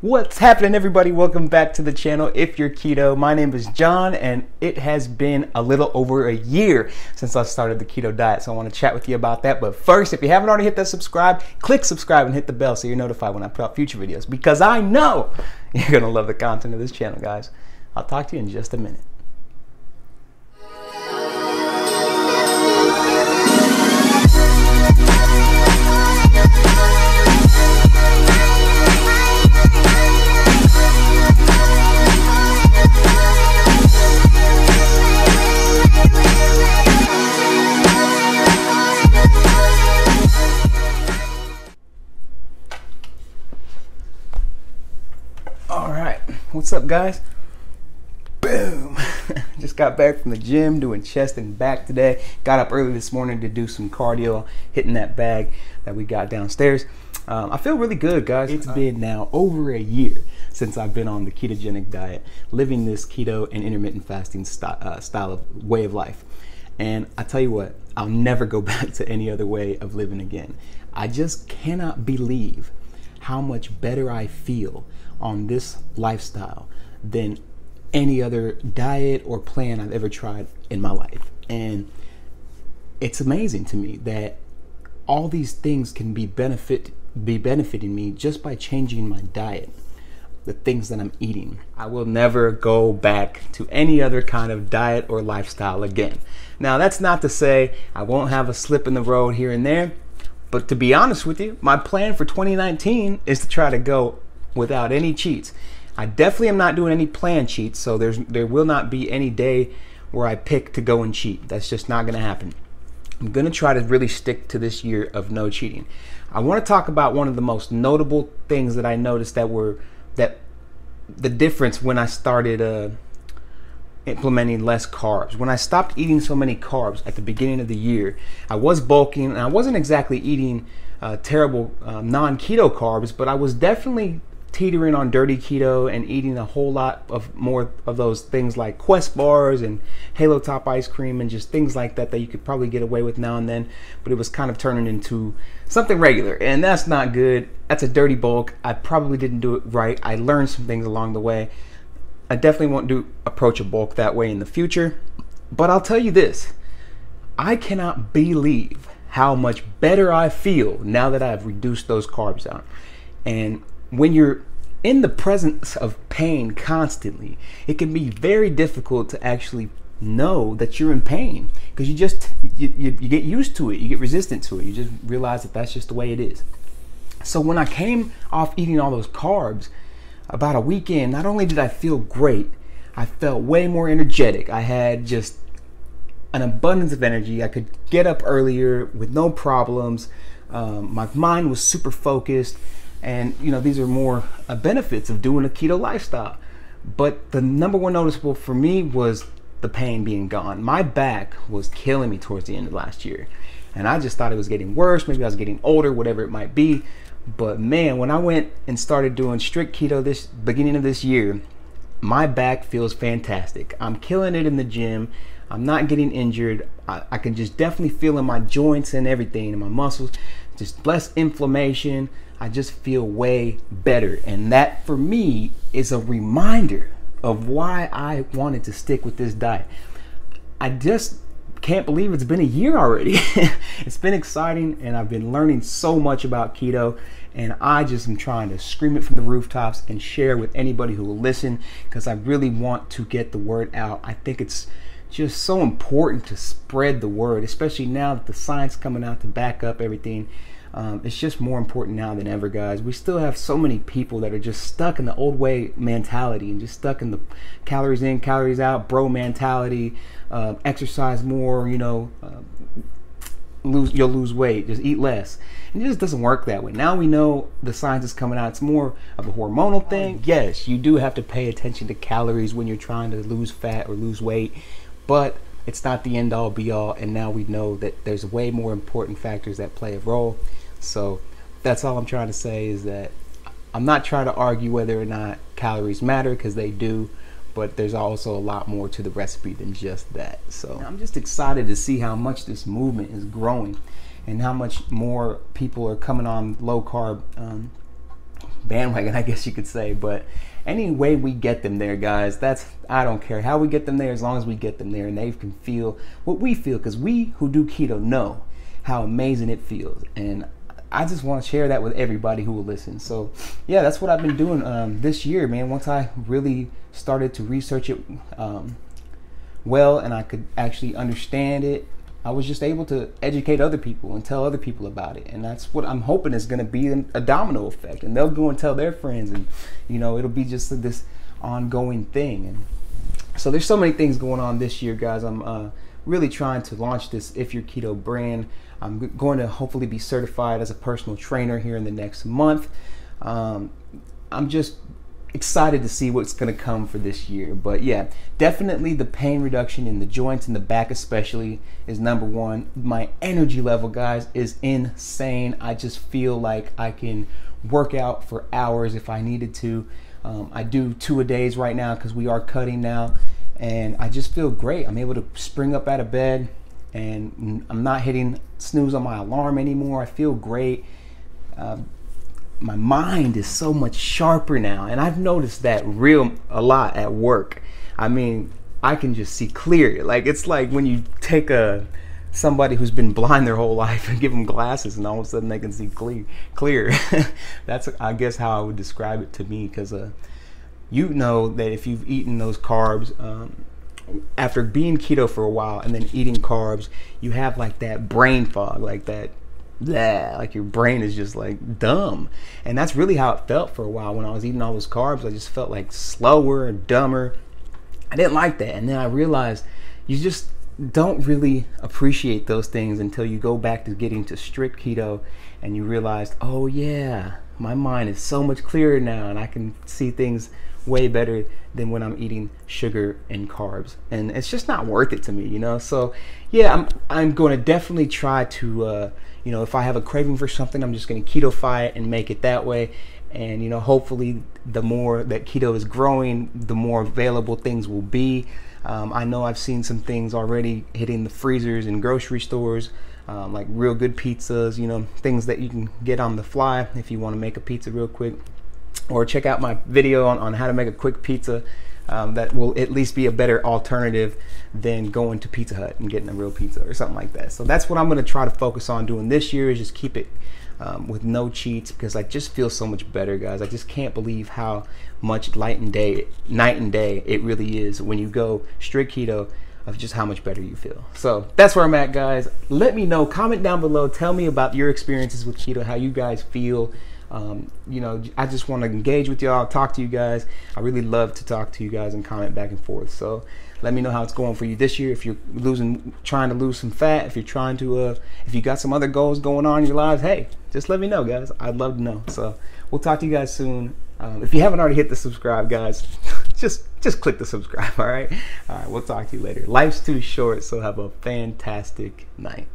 What's happening, everybody? Welcome back to the channel. I.F. Your Keto, my name is John, and it has been a little over a year since I started the keto diet. So I want to chat with you about that. But first, if you haven't already hit that subscribe, click subscribe and hit the bell so you're notified when I put out future videos because I know you're going to love the content of this channel, guys. I'll talk to you in just a minute. What's up, guys? Boom! Just got back from the gym doing chest and back today. Got up early this morning to do some cardio, hitting that bag that we got downstairs. Um, I feel really good, guys. It's been now over a year since I've been on the ketogenic diet, living this keto and intermittent fasting st- uh, style of way of life. And I tell you what, I'll never go back to any other way of living again. I just cannot believe how much better I feel on this lifestyle than any other diet or plan I've ever tried in my life. And it's amazing to me that all these things can be benefit be benefiting me just by changing my diet the things that I'm eating. I will never go back to any other kind of diet or lifestyle again. Now, that's not to say I won't have a slip in the road here and there, but to be honest with you, my plan for 2019 is to try to go without any cheats. I definitely am not doing any plan cheats, so there's there will not be any day where I pick to go and cheat. That's just not going to happen. I'm going to try to really stick to this year of no cheating. I want to talk about one of the most notable things that I noticed that were that the difference when I started uh, implementing less carbs. When I stopped eating so many carbs at the beginning of the year, I was bulking and I wasn't exactly eating uh, terrible um, non keto carbs, but I was definitely teetering on dirty keto and eating a whole lot of more of those things like Quest bars and Halo Top ice cream and just things like that that you could probably get away with now and then. But it was kind of turning into something regular, and that's not good. That's a dirty bulk. I probably didn't do it right. I learned some things along the way. I definitely won't do approach a bulk that way in the future. But I'll tell you this I cannot believe how much better I feel now that I've reduced those carbs down. And when you're in the presence of pain constantly, it can be very difficult to actually know that you're in pain because you just you, you, you, get used to it you get resistant to it you just realize that that's just the way it is. So when i came off eating all those carbs about a weekend not only did i feel great i felt way more energetic. I had just an abundance of energy. I could get up earlier with no problems. Um, my mind was super focused and you know, these are more uh, benefits of doing a keto lifestyle. But the number one noticeable for me was the pain being gone. My back was killing me towards the end of last year. And I just thought it was getting worse. Maybe I was getting older, whatever it might be. But man, when I went and started doing strict keto this beginning of this year, my back feels fantastic. I'm killing it in the gym. I'm not getting injured. I, I can just definitely feel in my joints and everything in my muscles, just less inflammation. I just feel way better. And that for me is a reminder of why I wanted to stick with this diet. I just can't believe it's been a year already. it's been exciting and I've been learning so much about keto and I just am trying to scream it from the rooftops and share with anybody who will listen because I really want to get the word out. I think it's just so important to spread the word, especially now that the science coming out to back up everything. Um, it's just more important now than ever, guys. We still have so many people that are just stuck in the old way mentality and just stuck in the calories in, calories out, bro mentality. Uh, exercise more, you know, uh, lose you'll lose weight. Just eat less. And it just doesn't work that way. Now we know the science is coming out. It's more of a hormonal thing. Yes, you do have to pay attention to calories when you're trying to lose fat or lose weight, but it's not the end all be all. And now we know that there's way more important factors that play a role. So that's all I'm trying to say is that I'm not trying to argue whether or not calories matter because they do, but there's also a lot more to the recipe than just that. So I'm just excited to see how much this movement is growing and how much more people are coming on low carb um, bandwagon, I guess you could say. But any way we get them there, guys, that's I don't care how we get them there, as long as we get them there, and they can feel what we feel, because we who do keto know how amazing it feels, and I just want to share that with everybody who will listen. So, yeah, that's what I've been doing um, this year, man. Once I really started to research it um, well and I could actually understand it, I was just able to educate other people and tell other people about it. And that's what I'm hoping is going to be a domino effect. And they'll go and tell their friends, and, you know, it'll be just this ongoing thing. And so there's so many things going on this year, guys. I'm uh, really trying to launch this I.F. Your Keto brand. I'm going to hopefully be certified as a personal trainer here in the next month. Um, I'm just excited to see what's going to come for this year. But yeah, definitely the pain reduction in the joints and the back, especially, is number one. My energy level, guys, is insane. I just feel like I can work out for hours if I needed to. Um, I do two a days right now because we are cutting now, and I just feel great. I'm able to spring up out of bed, and I'm not hitting snooze on my alarm anymore. I feel great. Uh, my mind is so much sharper now, and I've noticed that real a lot at work. I mean, I can just see clear. Like it's like when you take a somebody who's been blind their whole life and give them glasses, and all of a sudden they can see clear. Clear. That's I guess how I would describe it to me, because uh, you know that if you've eaten those carbs. Um, after being keto for a while and then eating carbs, you have like that brain fog, like that yeah, like your brain is just like dumb. And that's really how it felt for a while when I was eating all those carbs. I just felt like slower and dumber. I didn't like that. And then I realized you just don't really appreciate those things until you go back to getting to strict keto and you realize, oh yeah, my mind is so much clearer now and I can see things way better than when I'm eating sugar and carbs. And it's just not worth it to me, you know? So yeah, I'm, I'm going to definitely try to, uh, you know, if I have a craving for something, I'm just going to ketofy it and make it that way. And, you know, hopefully the more that keto is growing, the more available things will be. Um, I know I've seen some things already hitting the freezers in grocery stores, um, like real good pizzas, you know, things that you can get on the fly if you want to make a pizza real quick or check out my video on, on how to make a quick pizza um, that will at least be a better alternative than going to Pizza Hut and getting a real pizza or something like that. So that's what I'm going to try to focus on doing this year is just keep it um, with no cheats because I just feel so much better, guys. I just can't believe how much light and day, night and day it really is when you go strict keto of just how much better you feel. So that's where I'm at, guys. Let me know. Comment down below. Tell me about your experiences with keto, how you guys feel. Um, you know, I just want to engage with y'all, talk to you guys. I really love to talk to you guys and comment back and forth. So let me know how it's going for you this year. If you're losing, trying to lose some fat, if you're trying to, uh, if you got some other goals going on in your lives, hey, just let me know, guys. I'd love to know. So we'll talk to you guys soon. Um, if you haven't already hit the subscribe, guys, just just click the subscribe. All right. All right. We'll talk to you later. Life's too short, so have a fantastic night.